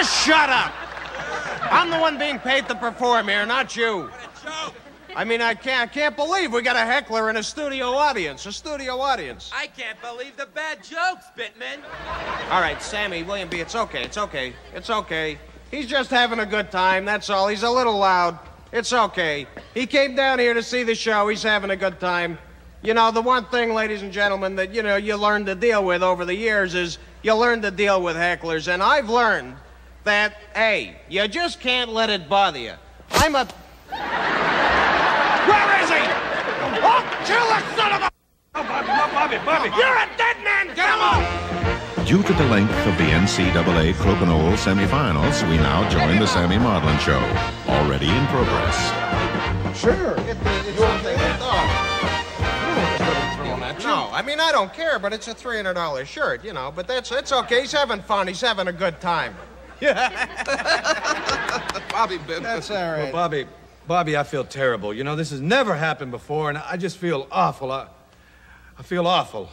Just shut up. I'm the one being paid to perform here, not you. I mean, I can't, I can't believe we got a heckler in a studio audience. A studio audience. I can't believe the bad jokes, Bittman. All right, Sammy, William B., it's okay. It's okay. It's okay. He's just having a good time, that's all. He's a little loud. It's okay. He came down here to see the show. He's having a good time. You know, the one thing, ladies and gentlemen, that, you know, you learn to deal with over the years is you learn to deal with hecklers. And I've learned that, hey, you just can't let it bother you. I'm a. Where is he? Oh, kill the son of a. Oh, Bobby, Bobby, Bobby. You're a dead man! Get him off! Due to the length of the NCAA Crokinole semifinals, we now join the Sammy Maudlin Show, already in progress. Sure. It, it's something I thought. No, I mean I don't care, but it's a three hundred dollar shirt, you know. But that's it's okay. He's having fun. He's having a good time. Bobby been. That's all right. Well, Bobby, Bobby, I feel terrible. You know, this has never happened before, and I just feel awful. I, I feel awful.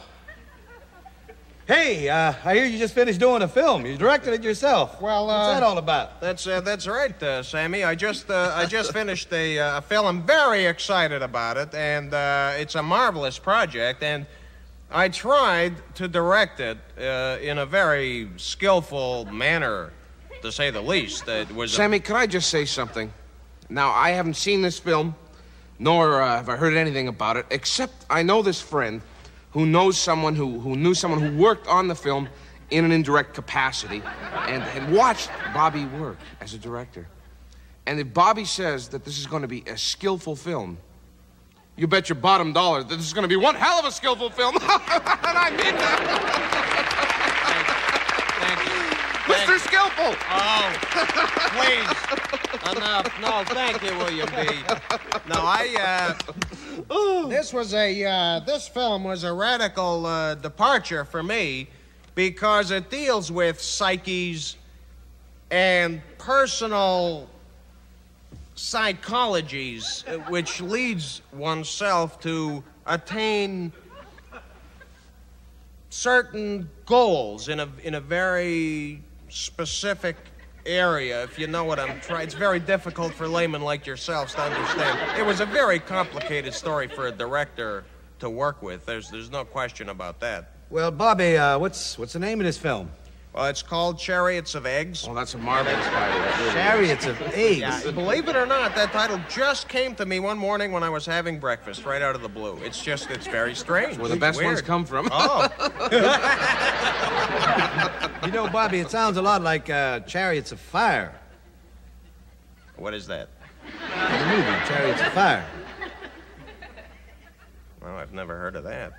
Hey, uh, I hear you just finished doing a film. You directed it yourself. Well, what's uh, that all about? That's uh, that's right, uh, Sammy. I just uh, I just finished a, uh, a film. I'm very excited about it, and uh, it's a marvelous project. And I tried to direct it uh, in a very skillful manner, to say the least. It was a- Sammy, can I just say something? Now, I haven't seen this film, nor uh, have I heard anything about it, except I know this friend who knows someone who, who knew someone who worked on the film in an indirect capacity and had watched Bobby work as a director. And if Bobby says that this is going to be a skillful film, you bet your bottom dollar that this is going to be one hell of a skillful film. and I mean that. Mr. Skillful! Oh, please. Enough. No, thank you, William B. No, I, uh. This was a, uh, this film was a radical, uh, departure for me because it deals with psyches and personal psychologies, which leads oneself to attain certain goals in a in a very specific area if you know what i'm trying it's very difficult for laymen like yourselves to understand it was a very complicated story for a director to work with there's there's no question about that Well, Bobby, uh, what's what's the name of this film? well it's called chariots of eggs Well, that's a marvelous title. that really is. Chariots of Eggs. yeah, believe it or not, that title just came to me one morning when I was having breakfast, right out of the blue. It's just, it's very strange. Where the best ones come from. Oh, You know, Bobby, it sounds a lot like uh, Chariots of Fire. what is that? The movie, Chariots of Fire. Well, I've never heard of that.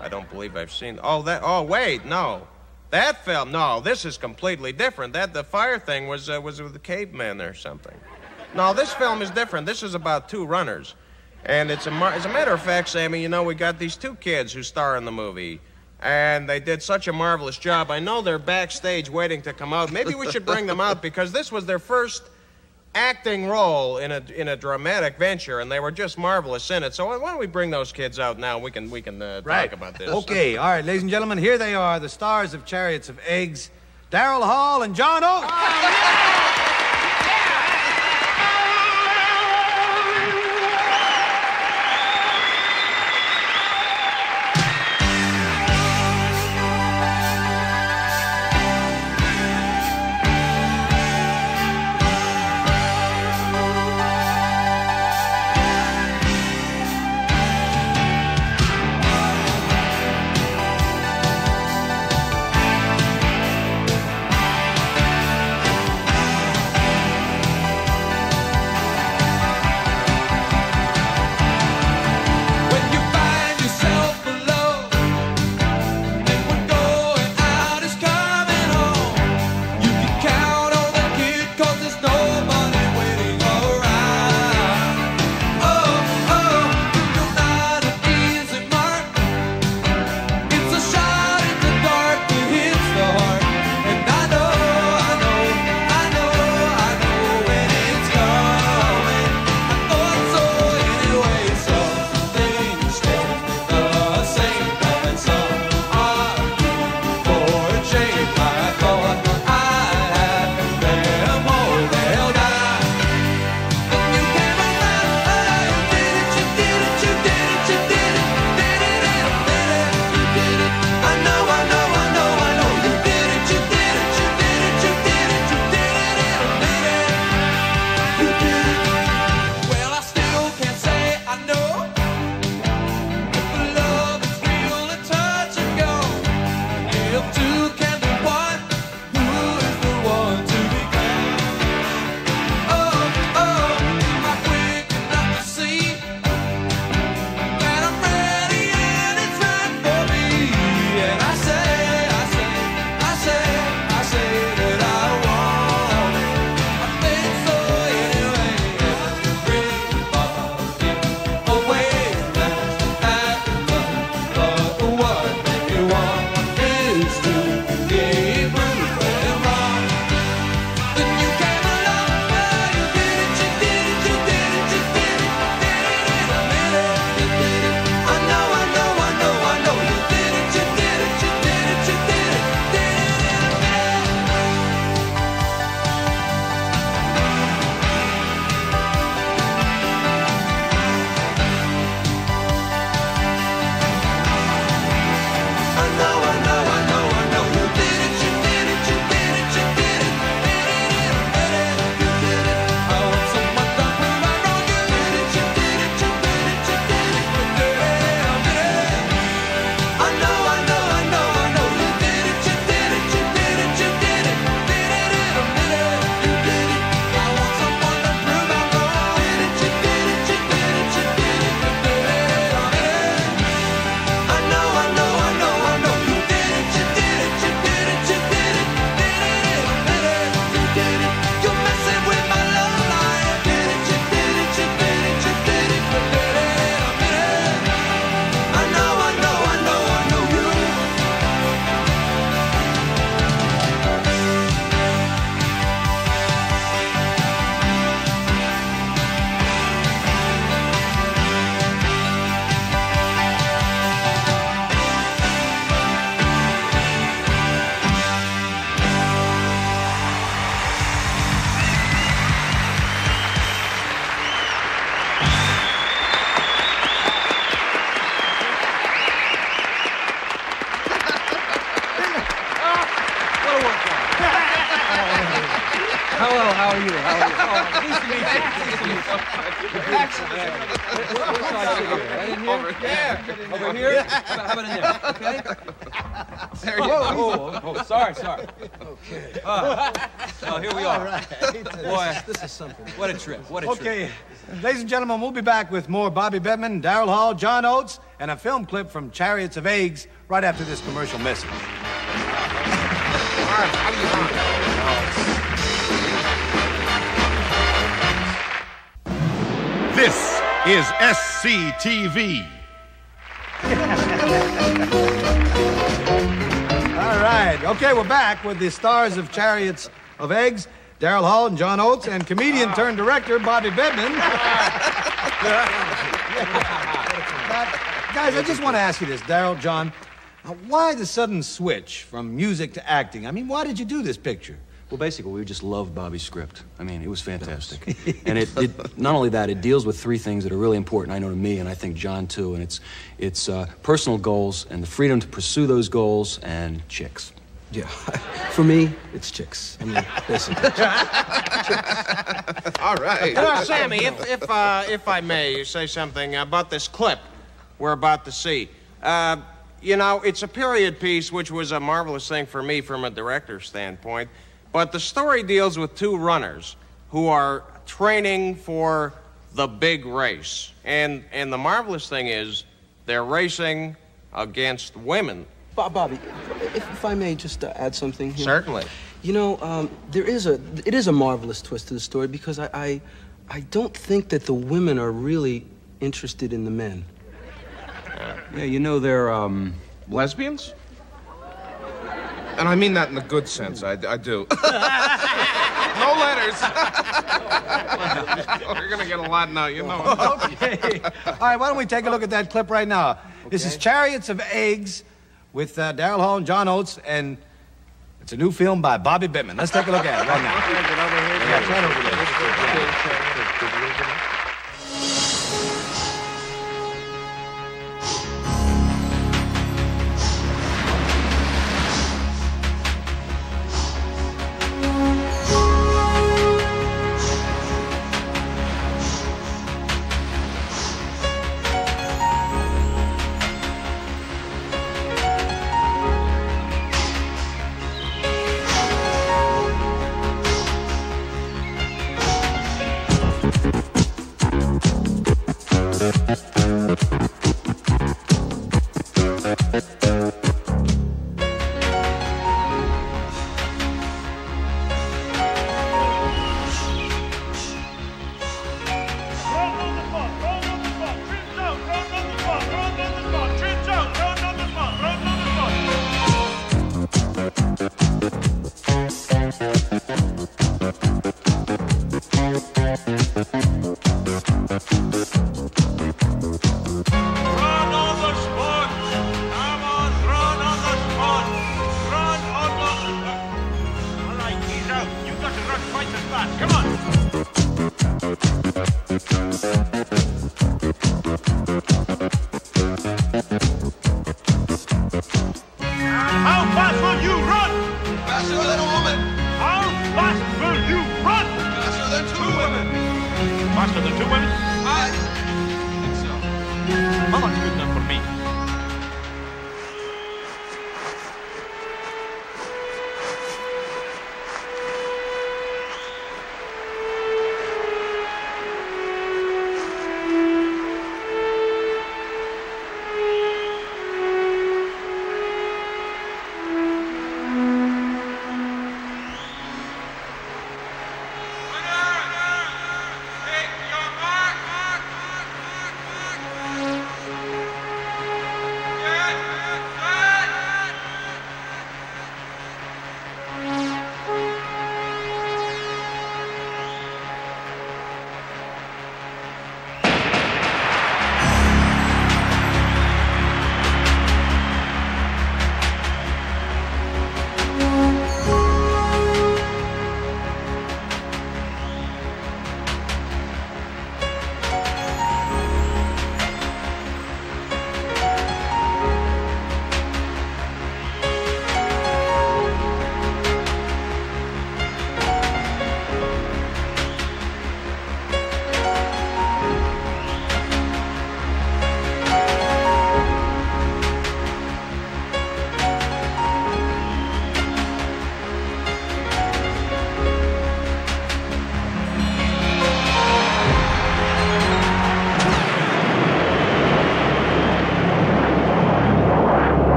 I don't believe I've seen. Oh, that. Oh, wait, no, that film. No, this is completely different. That the fire thing was uh, was with the cavemen or something. No, this film is different. This is about two runners, and it's a. mar- As a matter of fact, Sammy, you know we got these two kids who star in the movie. And they did such a marvelous job. I know they're backstage waiting to come out. Maybe we should bring them out because this was their first acting role in a in a dramatic venture, and they were just marvelous in it. So why don't we bring those kids out now? We can we can uh, talk about this. Okay, all right, ladies and gentlemen, here they are, the stars of Chariots of Eggs, Daryl Hall and John Oates. In here? Over here. Over here? How about, how about in there? Okay? There you Oh, go. oh, oh, sorry, sorry. Okay. Uh, oh, here we are. Boy, this is something. What a trip. What a trip. Okay, ladies and gentlemen, we'll be back with more Bobby Bittman, Daryl Hall, John Oates, and a film clip from Chariots of Eggs right after this commercial message. This is SCTV. All right. Okay, we're back with the stars of Chariots of Eggs, Daryl Hall and John Oates, and comedian ah. turned director Bobby Bittman. Guys, I just want to ask you this, Daryl, John. Why the sudden switch from music to acting? I mean, why did you do this picture? Well, basically, we just loved Bobby's script. I mean, it was fantastic. and it, it, not only that, it deals with three things that are really important, I know to me, and I think John too. And it's, it's uh, personal goals and the freedom to pursue those goals and chicks. Yeah. For me, it's chicks. I mean, basically. All right. Now, Sammy, if if uh, if I may you say something about this clip we're about to see. Uh, you know, it's a period piece, which was a marvelous thing for me from a director's standpoint. But the story deals with two runners who are training for the big race, and and the marvelous thing is they're racing against women. Bobby, if, if I may just uh, add something here. Certainly. You know, um, there is a it is a marvelous twist to the story because I, I I don't think that the women are really interested in the men. Yeah, you know, they're, um, Lesbians? And I mean that in the good sense. I, I do. no letters. We're gonna get a lot now, you know. Okay. All right, why don't we take a look at that clip right now? This is Chariots of Eggs with uh, Daryl Hall and John Oates, and it's a new film by Bobby Bittman. Let's take a look at it right now. Yeah, right over there.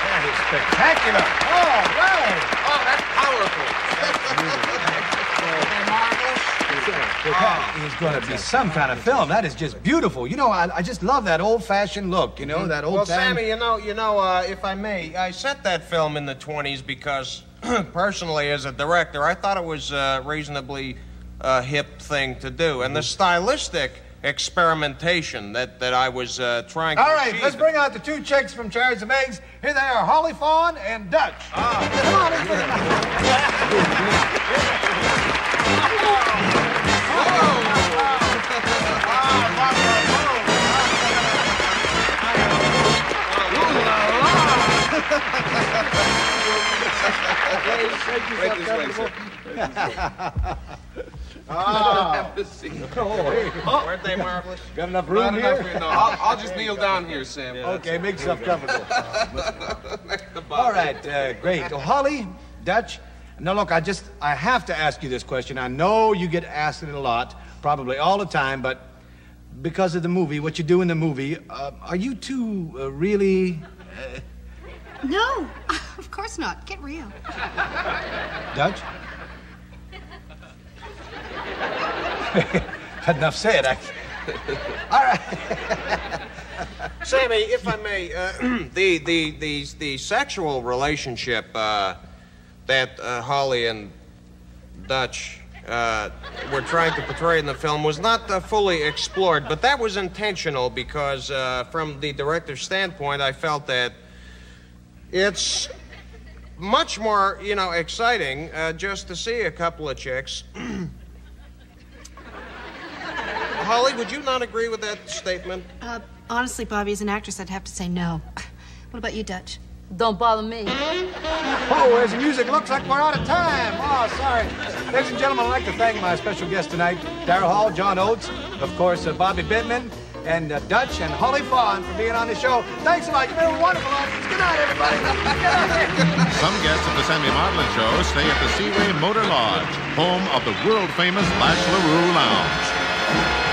Spectacular. Oh, right. Oh, that's powerful. That is going to be some kind of film. That is just beautiful. You know, I, I just love that old-fashioned look. You know, that old Well, time. Sammy, you know, you know, uh, if I may, I set that film in the 20s because, personally, as a director, I thought it was a reasonably uh, hip thing to do, and the stylistic experimentation that, that I was uh, trying to All right, achieve- let's bring out the two chicks from Chariots of Eggs. Here they are, Holly Fawn and Dutch. Ah. Come on, let's bring them out. Right this way, sir. Ah. Weren't they marvelous? Got enough Not room enough here? here. No, I'll, I'll just kneel down here, Sam. Okay, make yourself comfortable. All right, uh, great. Well, Holly, Dutch. Now, look, I just, I have to ask you this question. I know you get asked it a lot, probably all the time, but because of the movie, what you do in the movie, uh, are you two uh, really, No, of course not. Get real. Dutch? Enough said. I... All right. Sammy, if I may, uh, the, the, the, the sexual relationship uh, that uh, Holly and Dutch uh, were trying to portray in the film was not uh, fully explored, but that was intentional because, uh, from the director's standpoint, I felt that it's much more, you know, exciting just to see a couple of chicks. Holly, would you not agree with that statement? Uh, honestly, Bobby, as an actress, I'd have to say no. What about you, Dutch? Don't bother me. Oh, there's the music. Looks like we're out of time. Oh, sorry. Ladies and gentlemen, I'd like to thank my special guests tonight, Daryl Hall, John Oates, of course, uh, Bobby Bittman, and uh, Dutch and Holly Fawn for being on the show. Thanks a lot. You've been a wonderful audience. Good night, everybody. Some guests of the Sammy Maudlin Show stay at the Seaway Motor Lodge, home of the world famous Lash LaRue Lounge.